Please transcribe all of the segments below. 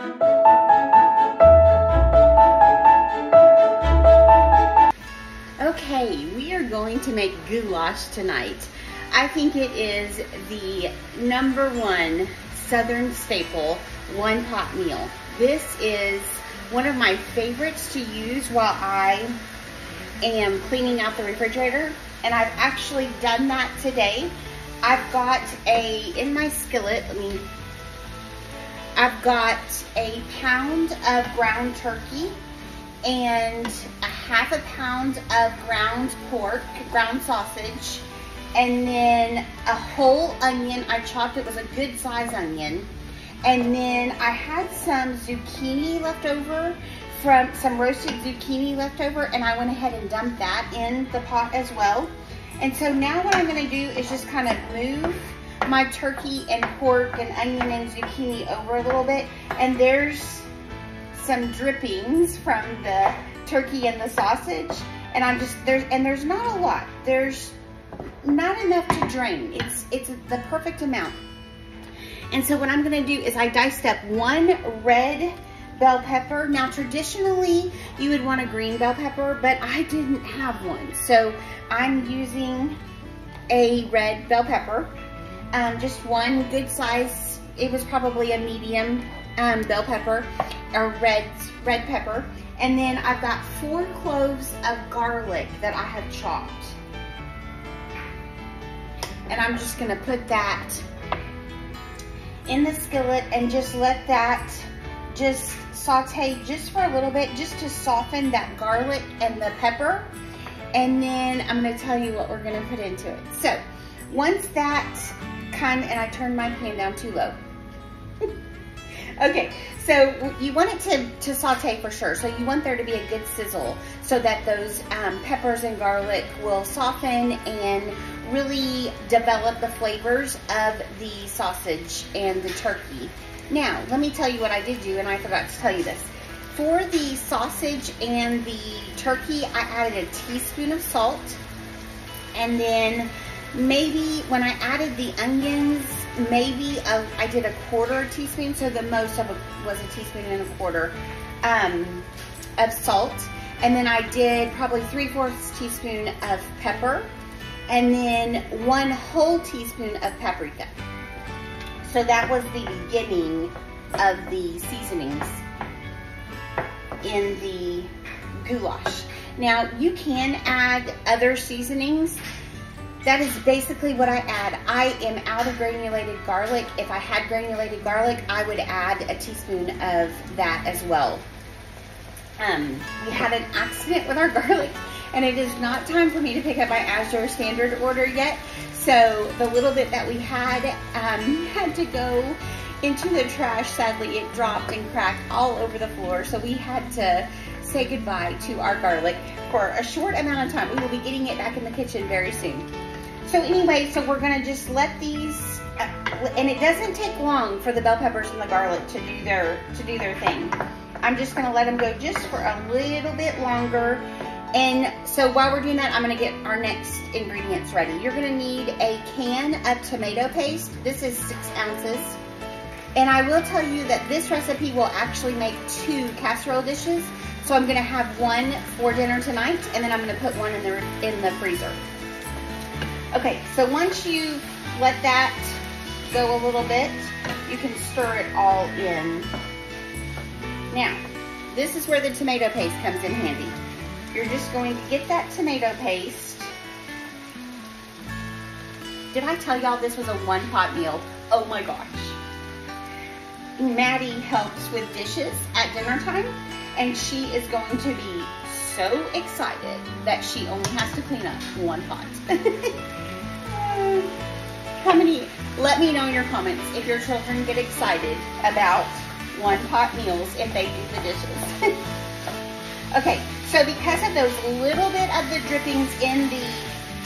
Okay, we are going to make goulash tonight. I think it is the number one Southern staple one pot meal. This is one of my favorites to use while I am cleaning out the refrigerator. And I've actually done that today. I've got a, in my skillet, I mean, I've got a pound of ground turkey and a half a pound of ground pork, ground sausage, and then a whole onion. I chopped, it was a good size onion. And then I had some zucchini left over from some roasted zucchini left over and I went ahead and dumped that in the pot as well. And so now what I'm gonna do is just kind of move my turkey and pork and onion and zucchini over a little bit. And there's some drippings from the turkey and the sausage. And I'm just, there's, and there's not a lot. There's not enough to drain. It's, it's the perfect amount. And so what I'm gonna do is I diced up one red bell pepper. Now traditionally you would want a green bell pepper, but I didn't have one. So I'm using a red bell pepper, um, just one good size. It was probably a medium um, bell pepper or red, red pepper. And then I've got four cloves of garlic that I have chopped. And I'm just gonna put that in the skillet and just let that just saute just for a little bit, just to soften that garlic and the pepper. And then I'm gonna tell you what we're gonna put into it. So once that and I turned my pan down too low. Okay, so you want it to, to saute for sure. So you want there to be a good sizzle so that those um, peppers and garlic will soften and really develop the flavors of the sausage and the turkey. Now, let me tell you what I did do, and I forgot to tell you this. For the sausage and the turkey, I added a teaspoon of salt. And then maybe when I added the onions maybe a, I did a quarter teaspoon, so the most of it was a teaspoon and a quarter um, of salt. And then I did probably three-fourths teaspoon of pepper and then one whole teaspoon of paprika. So that was the beginning of the seasonings in the goulash. Now you can add other seasonings that is basically what I add. I am out of granulated garlic. If I had granulated garlic, I would add a teaspoon of that as well. Um, we had an accident with our garlic and it is not time for me to pick up my Azure standard order yet. So the little bit that we had um, had to go into the trash. Sadly, it dropped and cracked all over the floor. So we had to say goodbye to our garlic for a short amount of time. We will be getting it back in the kitchen very soon. So anyway, so we're gonna just let these, uh, and it doesn't take long for the bell peppers and the garlic to do their to do their thing. I'm just gonna let them go just for a little bit longer. And so while we're doing that, I'm gonna get our next ingredients ready. You're gonna need a can of tomato paste. This is six ounces. And I will tell you that this recipe will actually make two casserole dishes. So I'm gonna have one for dinner tonight, and then I'm gonna put one in the, in the freezer. Okay, so once you let that go a little bit, you can stir it all in. Now, this is where the tomato paste comes in handy. You're just going to get that tomato paste. Did I tell y'all this was a one pot meal? Oh my gosh. Maddie helps with dishes at dinner time and she is going to be so excited that she only has to clean up one pot. How many, let me know in your comments if your children get excited about one pot meals if they do the dishes. okay, so because of those little bit of the drippings in the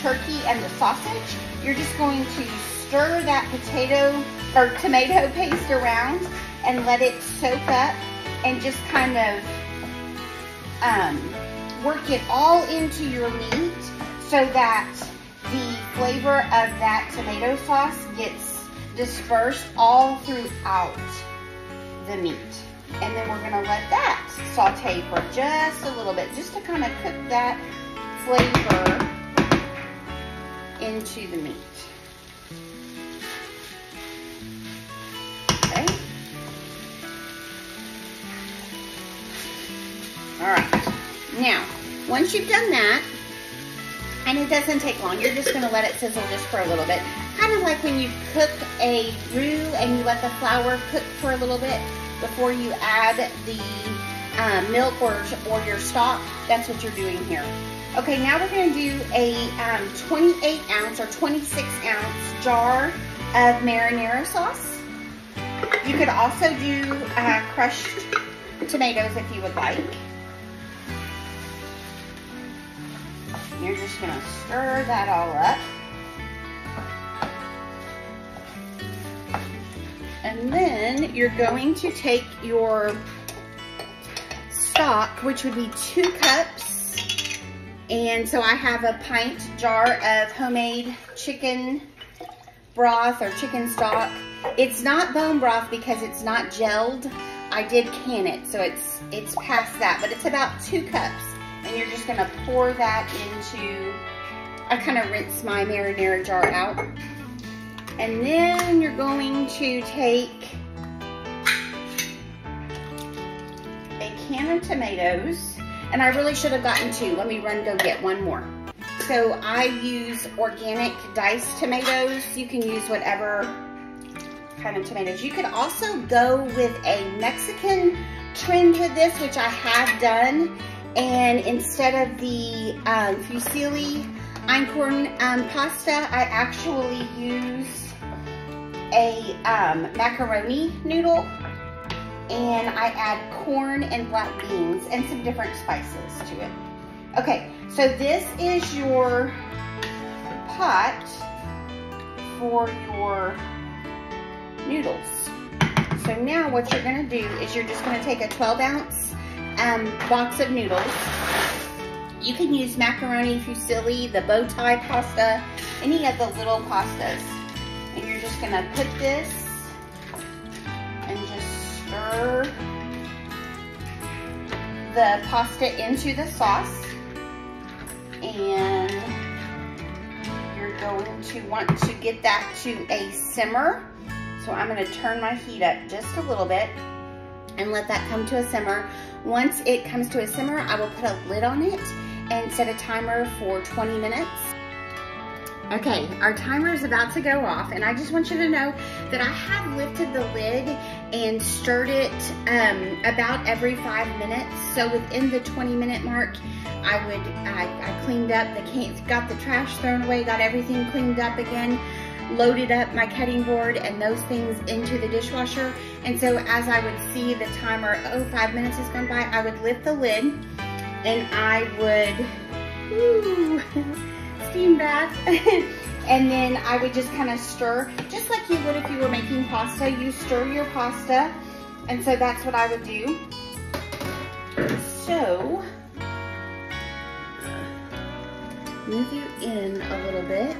turkey and the sausage, you're just going to stir that potato or tomato paste around and let it soak up and just kind of um, work it all into your meat so that the flavor of that tomato sauce gets dispersed all throughout the meat. And then we're gonna let that saute for just a little bit, just to kind of cook that flavor into the meat. Okay. All right. Now, once you've done that, and it doesn't take long, you're just gonna let it sizzle just for a little bit. Kind of like when you cook a roux and you let the flour cook for a little bit before you add the uh, milk or, or your stock. That's what you're doing here. Okay, now we're gonna do a um, 28 ounce or 26 ounce jar of marinara sauce. You could also do uh, crushed tomatoes if you would like. You're just gonna stir that all up. And then you're going to take your stock, which would be two cups. And so I have a pint jar of homemade chicken broth or chicken stock. It's not bone broth because it's not gelled. I did can it, so it's it's past that, but it's about two cups and you're just gonna pour that into, I kind of rinse my marinara jar out. And then you're going to take a can of tomatoes, and I really should have gotten two. Let me run go get one more. So I use organic diced tomatoes. You can use whatever kind of tomatoes. You could also go with a Mexican trend with this, which I have done. And instead of the um, fusilli einkorn um, pasta, I actually use a um, macaroni noodle and I add corn and black beans and some different spices to it. Okay, so this is your pot for your noodles. So now what you're gonna do is you're just gonna take a 12 ounce um, box of noodles. You can use macaroni fusilli, the bow tie pasta, any of the little pastas. And you're just gonna put this and just stir the pasta into the sauce. And you're going to want to get that to a simmer. So I'm gonna turn my heat up just a little bit and let that come to a simmer. Once it comes to a simmer, I will put a lid on it and set a timer for 20 minutes. Okay, our timer is about to go off and I just want you to know that I have lifted the lid and stirred it um, about every five minutes. So within the 20 minute mark, I would, I, I cleaned up the cans, got the trash thrown away, got everything cleaned up again loaded up my cutting board and those things into the dishwasher. And so as I would see the timer, oh, five minutes has gone by, I would lift the lid and I would, ooh, steam bath. and then I would just kind of stir, just like you would if you were making pasta. You stir your pasta. And so that's what I would do. So, move you in a little bit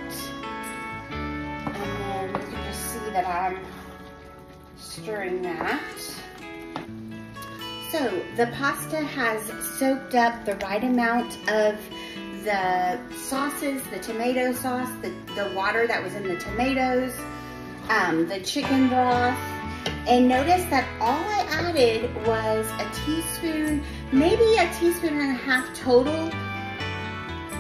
that I'm stirring that. So the pasta has soaked up the right amount of the sauces, the tomato sauce, the, the water that was in the tomatoes, um, the chicken broth, and notice that all I added was a teaspoon, maybe a teaspoon and a half total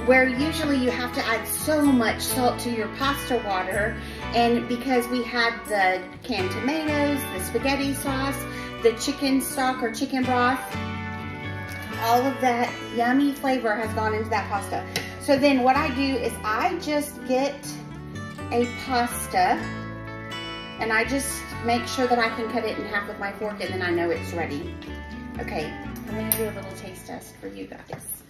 where usually you have to add so much salt to your pasta water and because we had the canned tomatoes, the spaghetti sauce, the chicken stock or chicken broth, all of that yummy flavor has gone into that pasta. So then what I do is I just get a pasta and I just make sure that I can cut it in half with my fork and then I know it's ready. Okay, I'm gonna do a little taste test for you guys.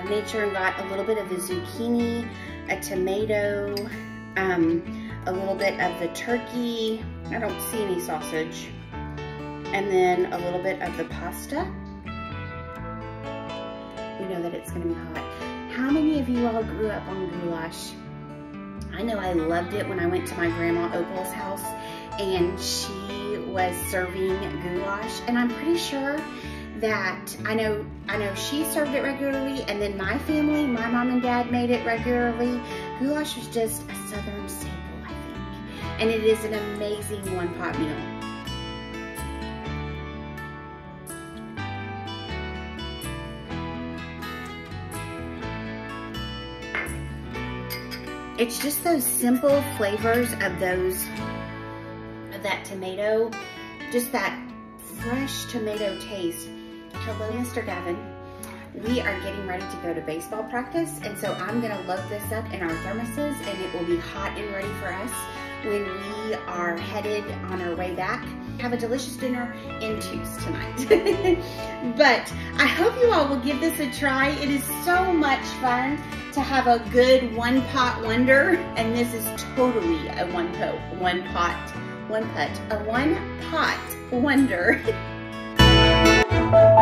I made sure and got a little bit of the zucchini, a tomato, um, a little bit of the turkey. I don't see any sausage. And then a little bit of the pasta. We know that it's gonna be hot. How many of you all grew up on goulash? I know I loved it when I went to my grandma Opal's house and she was serving goulash and I'm pretty sure that I know I know she served it regularly and then my family, my mom and dad made it regularly. Goulash is just a southern staple, I think. And it is an amazing one pot meal. It's just those simple flavors of those, of that tomato, just that fresh tomato taste. Hello, Mr. Gavin. We are getting ready to go to baseball practice, and so I'm gonna load this up in our thermoses, and it will be hot and ready for us when we are headed on our way back. Have a delicious dinner in Toots tonight. but I hope you all will give this a try. It is so much fun to have a good one pot wonder, and this is totally a one pot, one pot, one pot, a one pot wonder.